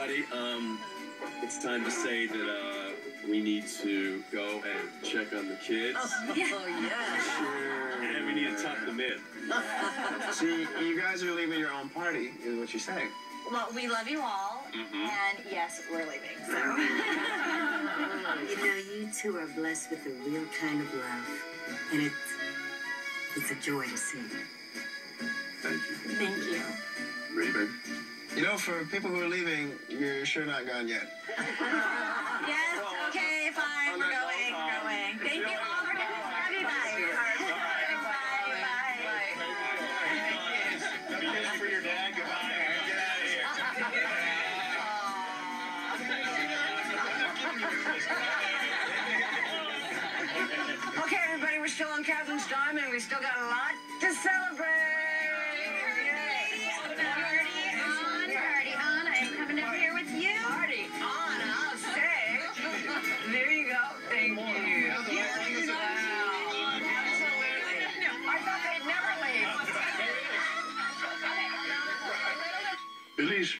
everybody. Um, it's time to say that uh, we need to go and check on the kids. Oh, yeah. Sure, And we need to tuck them in. See, you guys are leaving your own party, is what you're saying. Well, we love you all, Mhm. and yes, we're leaving. So. You know, you two are blessed with a real kind of love. And it's, it's a joy to see. Know, for people who are leaving, you're sure not gone yet. Yes. Okay. Fine. We're going. We're going. Thank you all for coming. Love you. Bye. Bye. Bye. for your dad. Goodbye. Get out of here. Okay, everybody, we're still on Katherine's Diamond. We still got a lot to celebrate. Thought